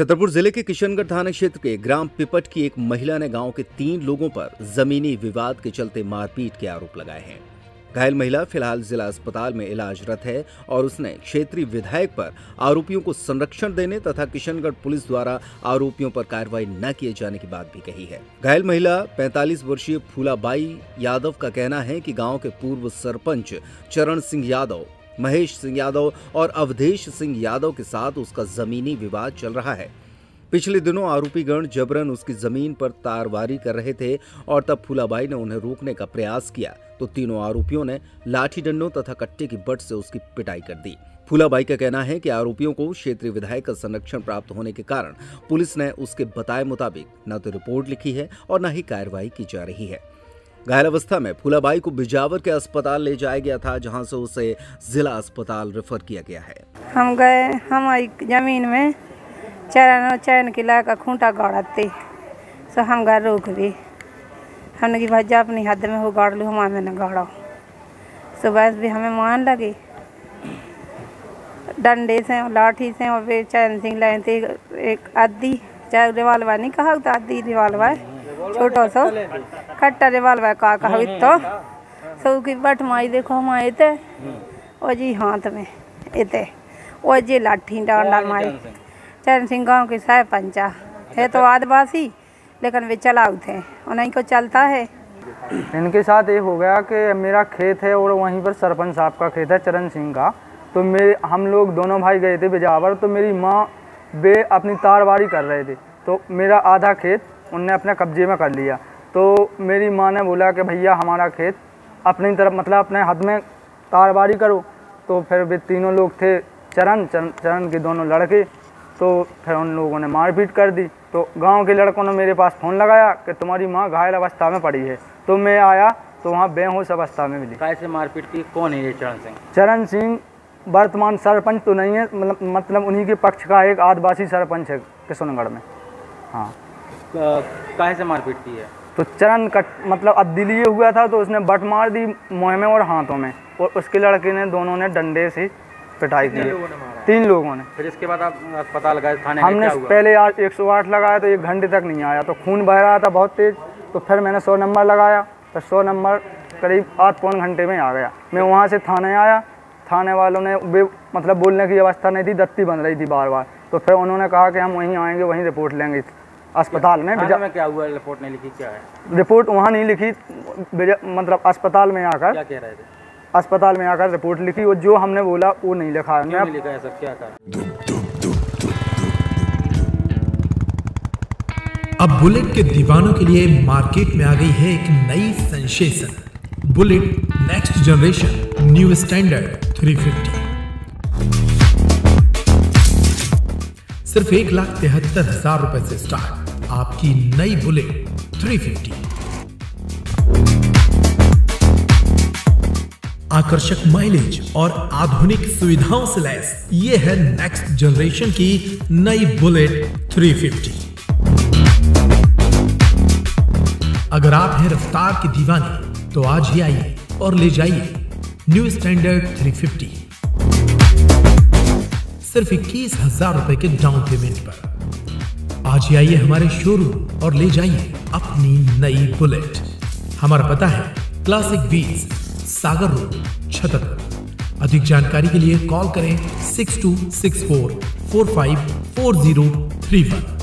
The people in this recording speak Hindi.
छतरपुर ज़िले के किशनगढ़ थाना क्षेत्र के ग्राम पिपट की एक महिला ने गाँव के तीन लोगों पर जमीनी विवाद के चलते मारपीट के आरोप लगाए हैं। घायल महिला फ़िलहाल जिला अस्पताल में इलाजरत है और उसने क्षेत्रीय विधायक पर आरोपियों को संरक्षण देने तथा किशनगढ़ पुलिस द्वारा आरोपियों पर कार्रवाई न किए जाने की बात भी कही है। घायल महिला 45 वर्षीय फूलाबाई यादव का कहना है कि गाँव के पूर्व सरपंच चरण सिंह यादव महेश सिंह यादव और अवधेश सिंह यादव के साथ उसका जमीनी विवाद चल रहा है। पिछले दिनों आरोपीगण जबरन उसकी ज़मीन पर तारवारी कर रहे थे और तब फूलाबाई ने उन्हें रोकने का प्रयास किया तो तीनों आरोपियों ने लाठी डंडों तथा कट्टे की बट से उसकी पिटाई कर दी। फूलाबाई का कहना है कि आरोपियों को क्षेत्रीय विधायक का संरक्षण प्राप्त होने के कारण पुलिस ने उसके बताए मुताबिक न तो रिपोर्ट लिखी है और न ही कार्रवाई की जा रही है। घायल अवस्था में फूलाबाई को बिजावर के अस्पताल ले जाया गया था, जहाँ से उसे जिला अस्पताल रेफर किया गया है। हम गए हमारी ज़मीन में चरण चरण की ला का खूंटा गाड़ते। सो हम घर रोक भी हमने कि भाई, जा अपनी हद में हो, गाड़ लो हमारे में न गाड़ो सो बस भी हमें मान लगे। डंडे से और लाठी से और फिर चैन सिंह लाए थे एक आधी, चाहे रिवाल्वर नहीं कहा आधी रिवाल्वर। छोटा सा। कट्टा रिवाल्वर का कहा तो। सो की बट माई देखो हम आए थे। और जी हाथ में इते और जी लाठी डांडा मारी। चरण सिंह। गाँव के सरपंचा है तो आदिवासी लेकिन वे चलाऊ थे। उन्हीं को चलता है। इनके साथ ये हो गया कि मेरा खेत है और वहीं पर सरपंच साहब का खेत है चरण सिंह का। तो मेरे हम लोग दोनों भाई गए थे बिजावर। तो मेरी माँ वे अपनी तारबारी कर रहे थे। तो मेरा आधा खेत उनने अपने कब्जे में कर लिया। तो मेरी माँ ने बोला कि भैया हमारा खेत अपनी तरफ़ मतलब अपने हद में तारबारी करो। तो फिर वे तीनों लोग थे चरण चरण चरण के दोनों लड़के। तो फिर उन लोगों ने मारपीट कर दी। तो गाँव के लड़कों ने मेरे पास फ़ोन लगाया कि तुम्हारी माँ घायल अवस्था में पड़ी है। तो मैं आया तो वहाँ बेहोश अवस्था में मिली। कैसे मारपीट की? कौन है ये चरण सिंह? चरण सिंह वर्तमान सरपंच तो नहीं है मतलब मतलब उन्हीं के पक्ष का एक आदिवासी सरपंच है किशनगढ़ में। हाँ। कैसे से मारपीट की है? तो चरण कट मतलब अद्दी लिए हुआ था तो उसने बट मार दी मुँह में और हाथों में और उसके लड़के ने दोनों ने डंडे से पिटाई की। तीन लोगों ने। फिर इसके बाद आप अस्पताल गए थाने हमने पहले आज 108 लगाया तो एक घंटे तक नहीं आया तो खून बह रहा था बहुत तेज तो फिर मैंने सौ नंबर लगाया तो सौ नंबर करीब आध पौन घंटे में आ गया। मैं वहाँ से थाने आया थाने वालों ने वे मतलब बोलने की व्यवस्था नहीं थी दत्ती बन रही थी बार बार। तो फिर उन्होंने कहा कि हम वहीं आएँगे वहीं रिपोर्ट लेंगे। अस्पताल में में क्या हुआ रिपोर्ट नहीं लिखी क्या है? रिपोर्ट वहाँ नहीं लिखी मतलब अस्पताल में आकर। क्या कह रहे थे? अस्पताल में आकर रिपोर्ट लिखी और जो हमने बोला वो नहीं लिखा है। नहीं लिखा है सब क्या कर अब बुलेट के दीवानों के लिए मार्केट में आ गई है एक नई sensation bullet next generation new standard 350 सिर्फ़ एक लाख तिहत्तर हज़ार रुपए से स्टार्ट आपकी नई बुलेट 350 आकर्षक माइलेज और आधुनिक सुविधाओं से लैस ये है नेक्स्ट जनरेशन की नई बुलेट 350 अगर आप हैं रफ्तार की दीवानी तो आज ही आइए और ले जाइए न्यू स्टैंडर्ड 350 सिर्फ़ इक्कीस हज़ार रुपए के डाउन पेमेंट पर। आज ही आइए हमारे शोरूम और ले जाइए अपनी नई बुलेट हमारा पता है क्लासिक बीस सागर रोड छतरपुर अधिक जानकारी के लिए कॉल करें six two six four four five four zero three one